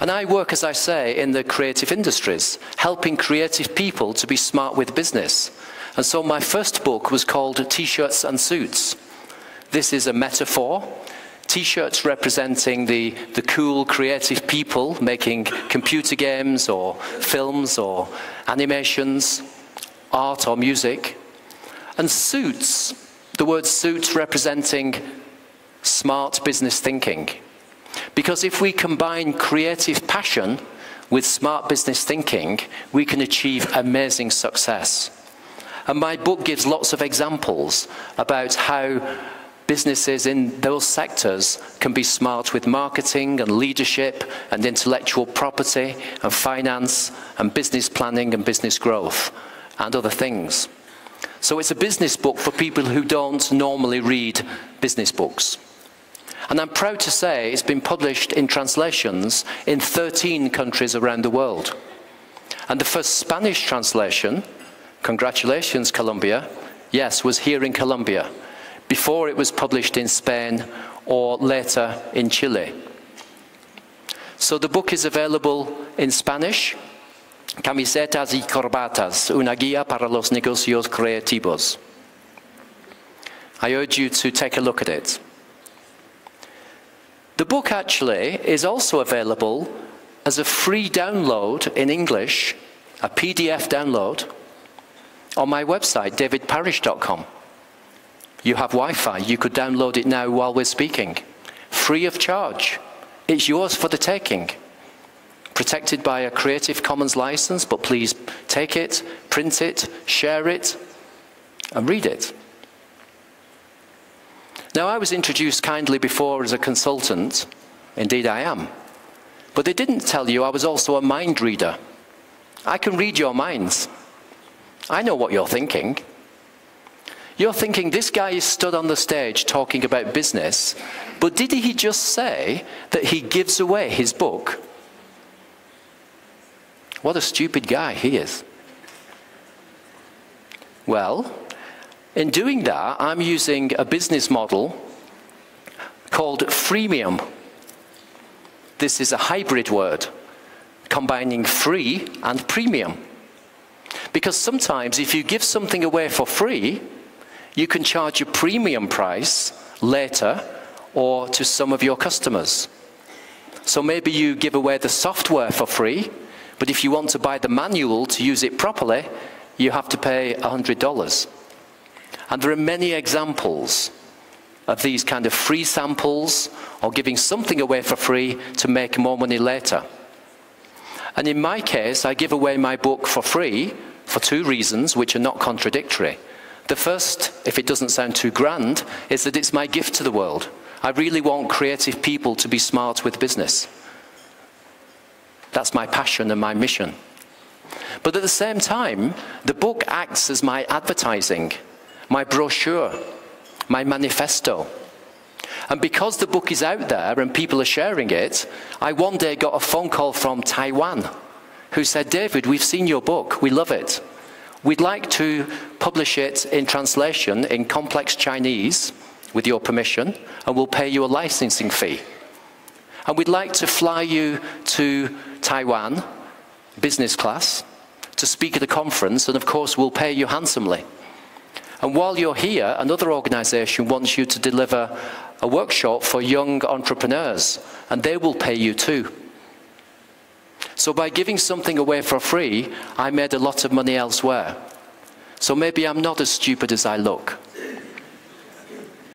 And I work, as I say, in the creative industries, helping creative people to be smart with business. And so my first book was called T shirts and Suits. This is a metaphor. T shirts representing the, the cool, creative people making computer games or films or animations, art or music. And suits, the word suits representing smart business thinking. Because if we combine creative passion with smart business thinking, we can achieve amazing success. And my book gives lots of examples about how businesses in those sectors can be smart with marketing and leadership and intellectual property and finance and business planning and business growth and other things. So it's a business book for people who don't normally read business books. And I'm proud to say it's been published in translations in 13 countries around the world. And the first Spanish translation, congratulations, Colombia, yes, was here in Colombia, before it was published in Spain or later in Chile. So the book is available in Spanish, Camisetas y Corbatas, una guía para los negocios creativos. I urge you to take a look at it. The book actually is also available as a free download in English, a PDF download, on my website, davidparrish.com. You have Wi Fi, you could download it now while we're speaking, free of charge. It's yours for the taking. Protected by a Creative Commons license, but please take it, print it, share it, and read it. Now, I was introduced kindly before as a consultant. Indeed, I am. But they didn't tell you I was also a mind reader. I can read your minds. I know what you're thinking. You're thinking this guy is stood on the stage talking about business, but did he just say that he gives away his book? What a stupid guy he is. Well, in doing that, I'm using a business model called freemium. This is a hybrid word combining free and premium. Because sometimes if you give something away for free, you can charge a premium price later or to some of your customers. So maybe you give away the software for free, but if you want to buy the manual to use it properly, you have to pay $100. And there are many examples of these kind of free samples or giving something away for free to make more money later. And in my case, I give away my book for free for two reasons which are not contradictory. The first, if it doesn't sound too grand, is that it's my gift to the world. I really want creative people to be smart with business. That's my passion and my mission. But at the same time, the book acts as my advertising my brochure, my manifesto. And because the book is out there and people are sharing it, I one day got a phone call from Taiwan who said, David, we've seen your book, we love it. We'd like to publish it in translation in complex Chinese with your permission, and we'll pay you a licensing fee. And we'd like to fly you to Taiwan, business class, to speak at a conference, and of course, we'll pay you handsomely. And while you're here, another organization wants you to deliver a workshop for young entrepreneurs, and they will pay you too. So by giving something away for free, I made a lot of money elsewhere. So maybe I'm not as stupid as I look.